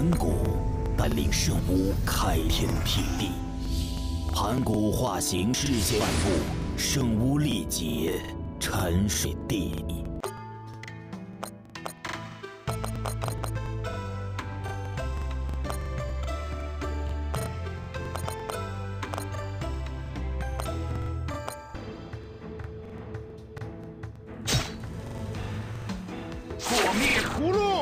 盘古带领圣巫开天辟地，盘古化形世界万物，圣巫历劫沉水地。破灭葫芦。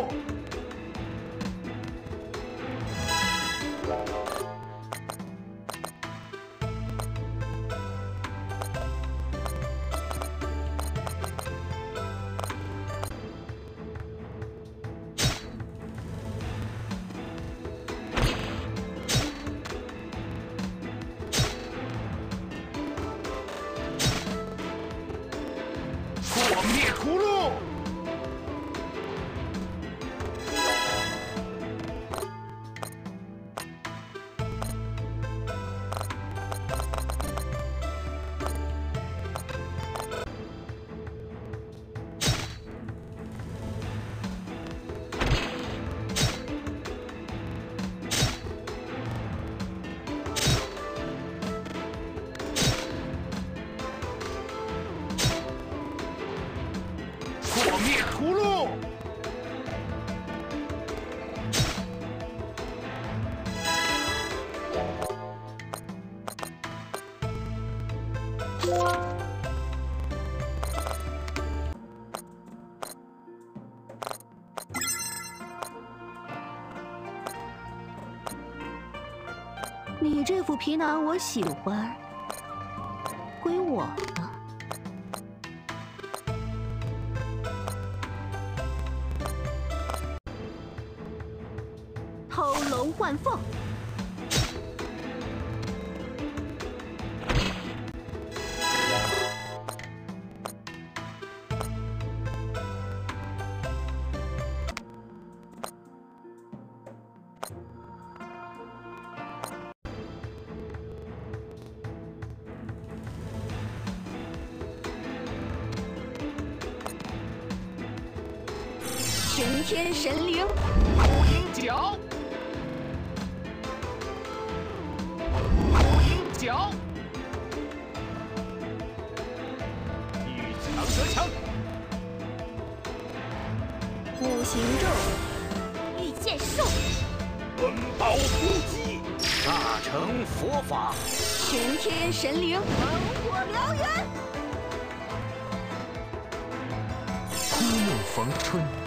灭葫芦。葫芦。你这副皮囊我喜欢，归我了。偷龙换凤，玄天神灵，无影脚，遇强则强，五行咒，御剑术，轮宝突击，大乘佛法，玄天神灵，猛火燎原。枯木逢春。